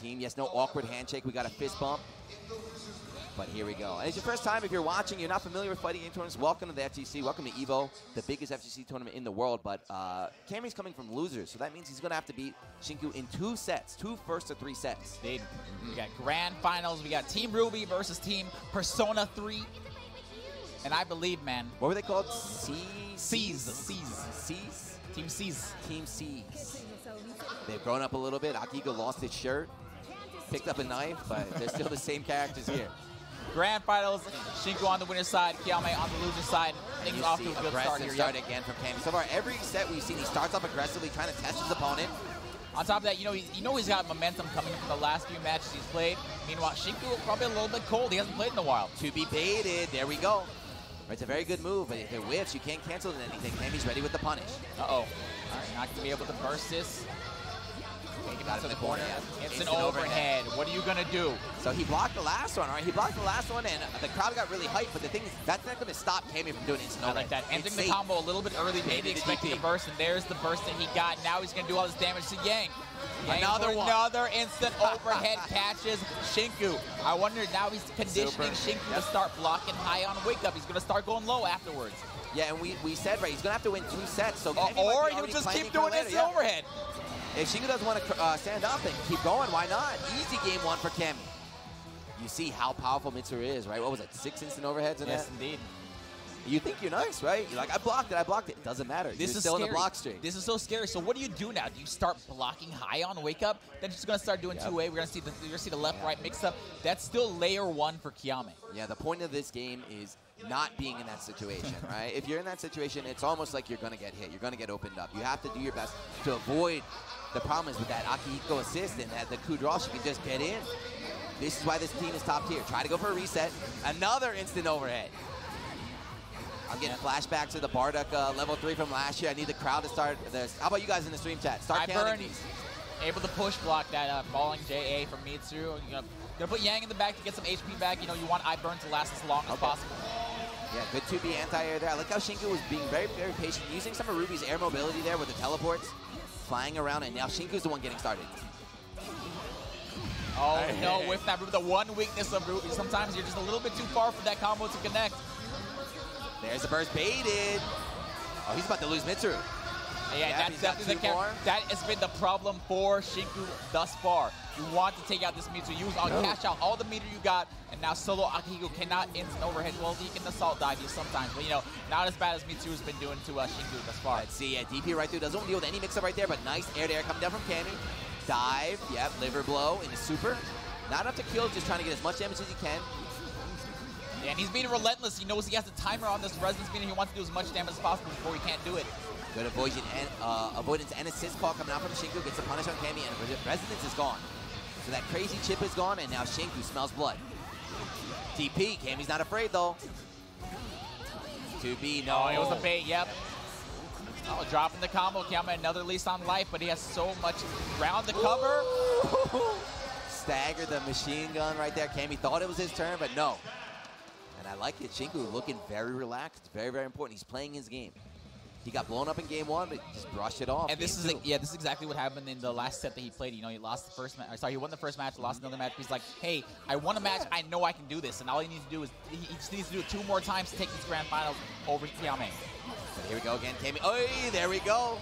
team. Yes, no awkward handshake. We got a fist bump. But here we go. And it's your first time. If you're watching, you're not familiar with fighting game tournaments, welcome to the FGC. Welcome to EVO, the biggest FGC tournament in the world. But uh, Cammy's coming from losers, so that means he's going to have to beat Shinku in two sets, two first or three sets. They, we got grand finals. We got Team Ruby versus Team Persona 3. And I believe, man. What were they called? C's. C's. C's? Team C's. Team C's. They've grown up a little bit. Akihiko lost his shirt, picked up a knife, but they're still the same characters here. Grand finals, Shinku on the winner's side, Kyamei on the loser's side. Things You off to a good start here. start Yep. again from Cammy. So far, every set we've seen, he starts off aggressively, trying to test his opponent. On top of that, you know, he, you know he's got momentum coming from the last few matches he's played. Meanwhile, Shinku probably a little bit cold. He hasn't played in a while. To be baited. There we go. It's a very good move, but if it whiffs, you can't cancel it in anything. Cammy's ready with the punish. Uh-oh. All right, not going to be able to burst this. Take him out to the corner. Instant, Instant overhead. What are you going to do? So he blocked the last one, right? He blocked the last one, and the crowd got really hyped, but the thing is, that's not going to stop Cammy from doing instant I overhead. like that. Ending the combo a little bit early, maybe expecting the burst, and there's the burst that he got. Now he's going to do all this damage to Yang. Yang Another one. Another instant overhead catches Shinku. I wonder now he's conditioning Super. Shinku Yep. to start blocking high on wake up. He's going to start going low afterwards. Yeah, and we, we said, right, he's going to have to win two sets, so Uh, or he'll just keep doing instant yeah. overhead. If Shinku doesn't want to uh, stand up and keep going, why not? Easy game one for Cammy. You see how powerful Mitsuru is, right? What was it, six instant overheads in Yes, that? indeed. You think you're nice, right? You're like, I blocked it, I blocked it. Doesn't matter. This you're is still scary. in the block streak. This is so scary. So what do you do now? Do you start blocking high on wake up? Then just gonna start doing Yep. two way. We're gonna see the you're gonna see the left right mix up. That's still layer one for Kyamei. Yeah, the point of this game is not being in that situation, right? If you're in that situation, it's almost like you're going to get hit. You're going to get opened up. You have to do your best to avoid the problem is with that Akihiko assist and that the Coup Droit, she can just get in. This is why this team is top tier. Try to go for a reset. Another instant overhead. I'm getting flashbacks to the Bardock uh, level 3 from last year. I need the crowd to start this. How about you guys in the stream chat? Start I counting these. Able to push block that uh, falling JA from Mitsuru. You know, gonna put Yang in the back to get some HP back. You know, you want I burn to last as long as possible. Yeah, good to be anti-air there. I like how Shinku was being very, very patient, using some of Ruby's air mobility there with the teleports, flying around, and now Shinku's the one getting started. Oh Hey, no, with that Ruby, the one weakness of Ruby, sometimes you're just a little bit too far for that combo to connect. There's the burst baited. Oh, he's about to lose Mitsuru. Yeah, Yeah, that's definitely the that has been the problem for Shinku thus far. You want to take out this Mitsuru, use on No. cash out all the meter you got, and now solo Akihiko cannot instant overhead. Well, he can assault dive you sometimes, but you know, not as bad as Mitsuru's been doing to uh, Shinku thus far. Let's see, yeah, DP right through. Doesn't deal with any mix-up right there, but nice air-to-air coming down from Cammy. Dive, yep, liver blow into super. Not enough to kill, just trying to get as much damage as he can. Yeah, and he's being relentless. He knows he has a timer on this resonance meter. And he wants to do as much damage as possible before he can't do it. Good avoidance and, uh, avoidance and assist call coming out from Shinku. Gets the punish on Kami, and Res- Resonance is gone. So that crazy chip is gone, and now Shinku smells blood. DP, Kami's not afraid, though. 2B, no. Oh, it was a bait, yep. Oh, dropping the combo. Kami another lease on life, but he has so much ground to cover. Staggered the machine gun right there. Kami thought it was his turn, but no. And I like it. Shinku looking very relaxed. Very, very important. He's playing his game. He got blown up in game one, but just brushed it off. And this is two. yeah, this is exactly what happened in the last set that he played. You know, he lost the first match. Sorry, he won the first match, lost another match. He's like, hey, I won a match. I know I can do this, and all he needs to do is he he just needs to do it two more times to take these grand finals over Kyamei. But here we go again. Cammy. Oh, there we go.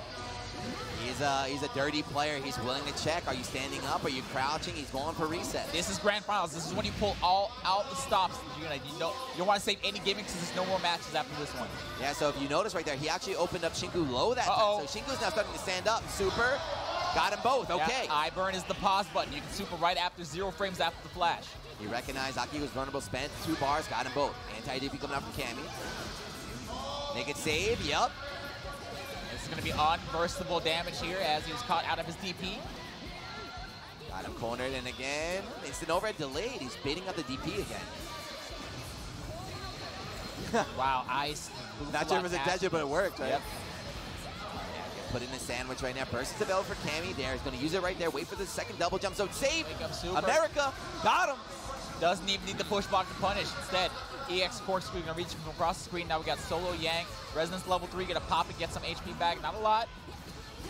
He's a, he's a dirty player. He's willing to check. Are you standing up? Are you crouching? He's going for reset. This is grand finals. This is when you pull all out the stops. You're gonna, you know, you don't want to save any gimmicks because there's no more matches after this one. Yeah, so if you notice right there, he actually opened up Shinku low that Uh-oh. time. So Shinku's now starting to stand up. Super. Got them both. Okay. Yeah, I burn is the pause button. You can super right after zero frames after the flash. He recognized Aki was vulnerable, spent two bars, got him both. Anti-DP coming out from Cammy. Naked save, yup. Is going to be unburstable damage here as he was caught out of his DP. Got him cornered, and again, instant overhead delayed. He's baiting out the DP again. wow, ice. Not sure if it was intentional, but it worked, right? Yep. Put in the sandwich right now. Is available for Cammy there. He's going to use it right there. Wait for the second double jump zone. Save! Up. America! Got him! Doesn't even need the push block to punish. Instead, EX corkscrew gonna reach from across the screen. Now we got solo Yang. Resonance level 3, gonna pop and get some HP back. Not a lot.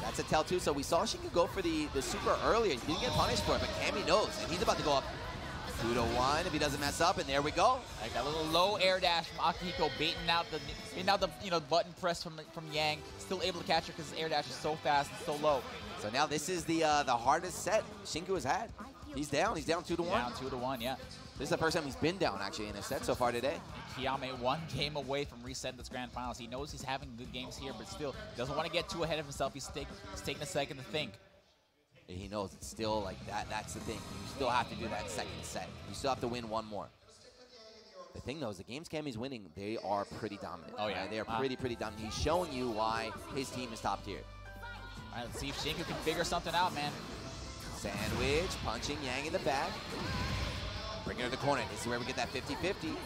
That's a tell too. So we saw Shinku go for the, the super earlier. He didn't get punished for it, but Cammy knows. And he's about to go up two to one if he doesn't mess up. And there we go. Like that little low air dash from Akihiko, baiting out the baiting out the you know button press from from Yang. Still able to catch her because his air dash is so fast and so low. So now this is the uh, the hardest set Shinku has had. He's down. He's down two to one. Down two to one, yeah. This is the first time he's been down actually in a set so far today. Kyamei one game away from resetting this grand finals. He knows he's having good games here, but still doesn't want to get too ahead of himself. He's, take, he's taking a second to think. And he knows it's still like that. That's the thing. You still have to do that second set. You still have to win one more. The thing though is the games Cammy's winning, they are pretty dominant. Oh yeah, right? they are wow. pretty pretty dominant. He's showing you why his team is top tier. All right, let's see if Shinku can figure something out, man. Sandwich, punching Yang in the back. Bring her to the corner. This is where we get that 50-50.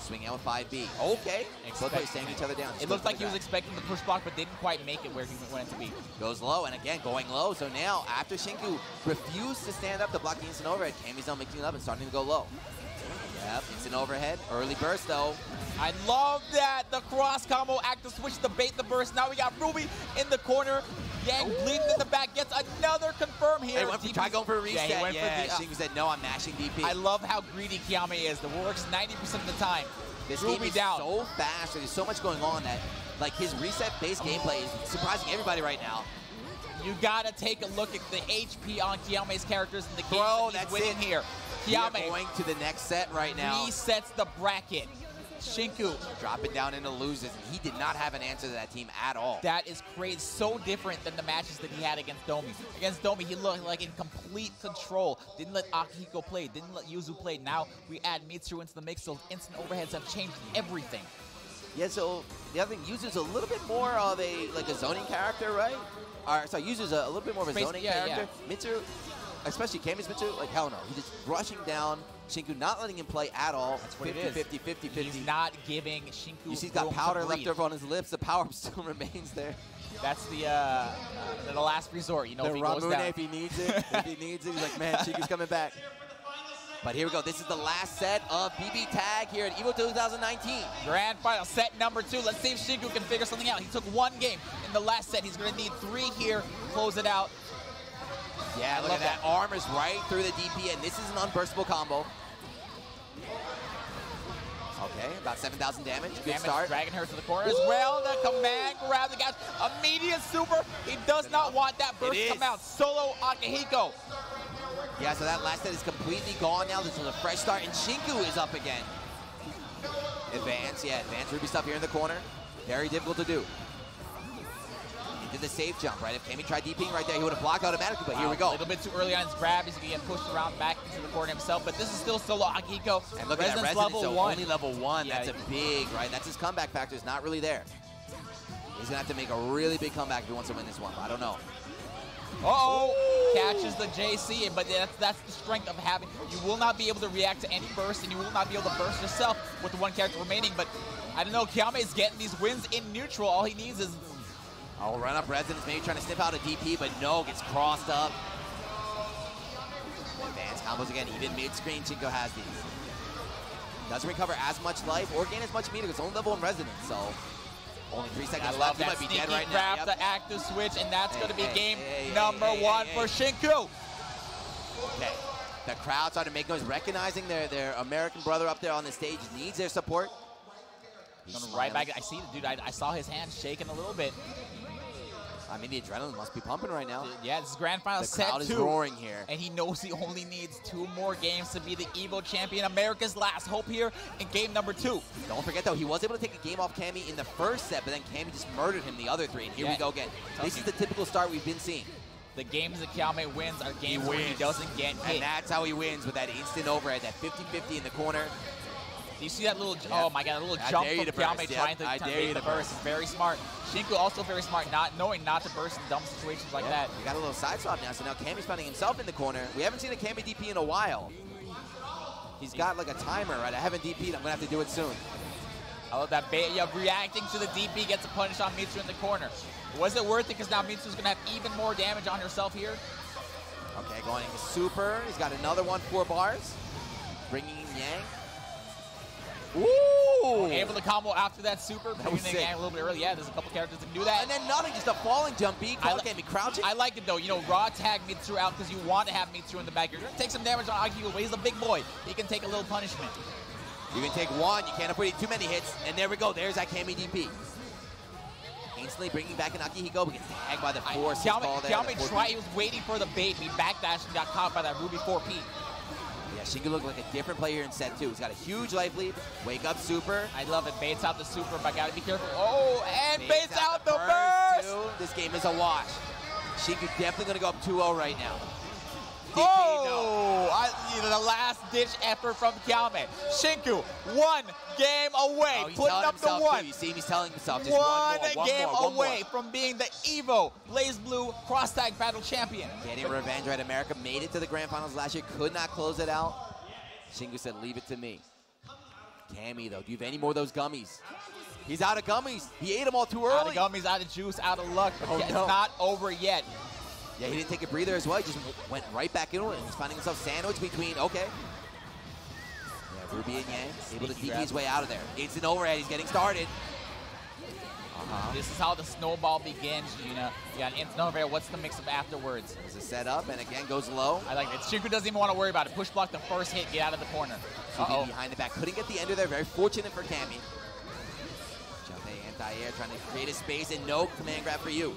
Swing out with 5B. Okay. Both players staying each other down. It looked like he was expecting the push block, but didn't quite make it where he wanted to be. Goes low, and again, going low. So now, after Shinku refused to stand up to block the instant overhead, Cammy's now mixing it up and starting to go low. Yep, instant overhead. Early burst, though. I love that. The cross combo active switch to bait the burst. Now we got Ruby in the corner. Yang bleeding in the back gets another confirm here. Hey, went for, try going for a reset. Yeah, he went yeah, for the, uh, said, no, I'm mashing DP. I love how greedy Kyamei is. The works 90% of the time. This game is down. so fast. There's so much going on that, like, his reset-based gameplay is surprising everybody right now. You gotta take a look at the HP on Kyamei's characters in the game Bro, that that's winning it. here. Kyamei going to the next set right now. He sets the bracket. Shinku, Dropping down into loses, and he did not have an answer to that team at all. that is crazy. So different than the matches that he had against Domi. Against Domi, he looked like in complete control. Didn't let Akihiko play. Didn't let Yuzu play. Now we add Mitsuru into the mix, so instant overheads have changed everything. Yeah, so the other thing, uses a little bit more of a like a zoning character, right? Or sorry, uses a, a little bit more of a Space- zoning yeah, character. Mitsu, especially Kami's Mitsu, like hell no. He's just rushing down Shinku, not letting him play at all. That's what it 50, is. 50, 50, 50. He's not giving Shinku you see he's got powder left over on his lips. The power still remains there. That's the uh, uh, the last resort. You know, the if he goes down. if he needs it, if he needs it, he's like, man, Shinku's coming back. But here we go. This is the last set of BB Tag here at EVO 2019. Grand final set number two. Let's see if Shinku can figure something out. He took one game in the last set. He's going to need three here. Close it out. Yeah, I look at that. that. Arm is right through the DP, and this is an unburstable combo. Okay, about 7,000 damage. Good Damage start. dragging her to the corner as well. The command grab the gas. Immediate super. He does not want that burst to come out. Solo Akihiko. Yeah, so that last set is completely gone now. This is a fresh start, and Shinku is up again. Advance, yeah, advance Ruby stuff here in the corner. Very difficult to do. Did the safe jump, right? If Kami tried DPing right there, he would have blocked automatically, but here we go. A little bit too early on his grab. He's going to get pushed around back into the corner himself. But this is still Solo Akihiko. And look at that level though, one. only level one. Yeah, That's a big, right? That's his comeback factor is not really there. He's gonna have to make a really big comeback if he wants to win this one, but I don't know. Uh-oh, catches the JC, but that's, that's the strength of having, you will not be able to react to any burst, and you will not be able to burst yourself with the one character remaining, but I don't know, Kyamei is getting these wins in neutral. All he needs is, I'll run up resonance, maybe trying to snip out a DP, but no, gets crossed up. Advanced combos again, even mid-screen, Shinku has these. Doesn't recover as much life or gain as much meter, it's only level one resonance, so only three seconds left. He might be dead right grab, now. Yep. the active switch, and that's Hey, going to be hey, game hey, number one for. Shinku. Okay. The crowd started making noise, recognizing their, their American brother up there on the stage needs their support. He's Going right back. I see the dude. I, I saw his hand shaking a little bit. I mean, the adrenaline must be pumping right now. Yeah, this is grand final The set crowd is roaring here. And he knows he only needs two more games to be the EVO champion. America's last hope here in game number two. Don't forget though, he was able to take a game off Cammy in the first set, but then Cammy just murdered him the other three. And here Yeah. we go again. Tell This me. is the typical start we've been seeing. The games that Kyamei wins are games where he doesn't get hit. And that's how he wins with that instant overhead, that 50-50 in the corner. Do you see that little, Yeah. oh my god, a little I jump dare from you Kyamei burst, yep. trying to I trying to you the to burst. Very smart. Shinku also very smart, not knowing not to burst in dumb situations like Yeah, that. We got a little side swap now, so now Cammy's finding himself in the corner. We haven't seen a Cammy DP in a while. He's got like a timer, right? I haven't DP'd, I'm gonna have to do it soon. I love that bait. Yeah, reacting to the DP gets a punish on Mitsu in the corner. Was it worth it? Because now Mitsu's going to have even more damage on herself here. Okay, going into super. He's got another one, four bars. Bringing Yang. Ooh! Oh! Able to combo after that super. That was sick. a little bit early. Yeah, there's a couple characters that can do that. And then nothing, just a falling jump B. I Caught li- me crouching. I like it though. You know, raw tag Mitsuru out because you want to have Mitsuru in the back. You're going to take some damage on Akihiko, but he's a big boy. He can take a little punishment. You can take one. You can't afford too many hits. And there we go. There's that Kami DP. Instantly bringing back an Akihiko, but gets tagged by the force. four. six Kyamei, ball there, Kyamei tried, he was waiting for the bait. He backdashed and got caught by that Ruby 4P. Yeah, she could look like a different player in set two. He's got a huge life lead. Wake up super. I love it. Baits out the super, but gotta be careful. Oh, and baits, out, the burst! too. This game is a wash. Shinku definitely going to go up 2-0 right now. Oh, I, you know, the last ditch effort from Kyamei. Shinku, one game away, Oh, putting up the one. Too. You see him, he's telling himself just one, one, more, one game more, one away more. from being the Evo BlazBlue Cross Tag Battle Champion. Getting revenge right America made it to the grand finals last year, could not close it out. Shinku said, leave it to me. Cammy, though, do you have any more of those gummies? He's out of gummies. He ate them all too early. Out of gummies, out of juice, out of luck. But Oh, it's no. not over yet. Yeah, he didn't take a breather as well. He just went right back into it. He's finding himself sandwiched between, okay. Yeah, Ruby and Yang able to DP his way out of there. It's an overhead. He's getting started. Uh-huh. This is how the snowball begins, Gina. You got an instant over here. What's the mix-up afterwards? There's a setup, and again goes low. I like it. Shinku doesn't even want to worry about it. Push block the first hit, get out of the corner. Ruby Uh-oh. behind the back. Couldn't get the ender there. Very fortunate for Cammy. Jumpe anti-air trying to create a space and no command grab for you.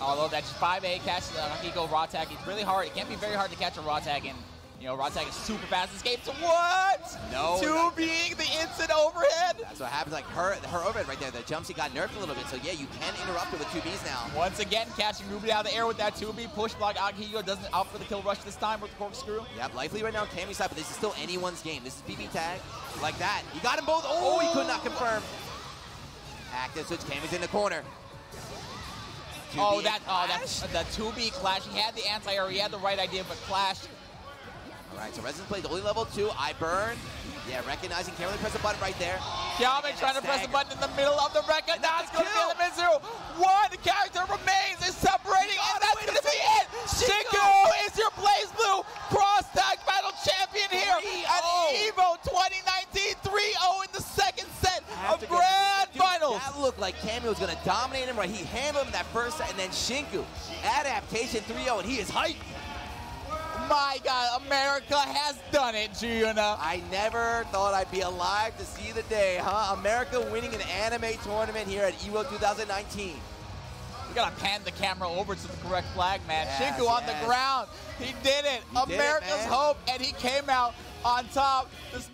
Although that's 5A catches uh, Akihiko raw tag. It's really hard. It can't be very hard to catch a raw tag in. You know, raw tag is super fast. Escape to what? No, Two being the instant overhead. That's what happens. Like her, her overhead right there. The jump seat got nerfed a little bit. So yeah, you can interrupt it with two Bs now. Once again, catching Ruby out of the air with that 2B push block. Akihiko doesn't opt for the kill rush this time with the corkscrew. Yep, likely right now Cammy's side, but this is still anyone's game. This is BB tag. Like that. He got them both. Oh, he could not confirm. Active switch. Cammy's in the corner. 2B Oh, that, oh, that's the 2B clash. He had the anti-air. He had the right idea, but clash. All right, so Resonance plays only level two. I burn. Yeah, recognizing. Can't really press the button right there. Kyamei trying to press the button in the middle of the record. Now it's oh, that's going to be the Mizu. One character remains. Is separating, and that's going to be it. Shinku is your BlazBlue Cross Tag Battle Champion here 3-0. at EVO 2019. 3-0 in the Have to go- Grand Dude, That looked like Cammy was going to dominate him, right? He handled him that first set, and then Shinku. Adaptation 3-0, and he is hyped. My God, America has done it, Giona. I never thought I'd be alive to see the day, huh? America winning an anime tournament here at EVO 2019. We gotta pan the camera over to the correct flag, man. Yes, Shinku on the ground. He did it. He did it, America's hope, and he came out on top. This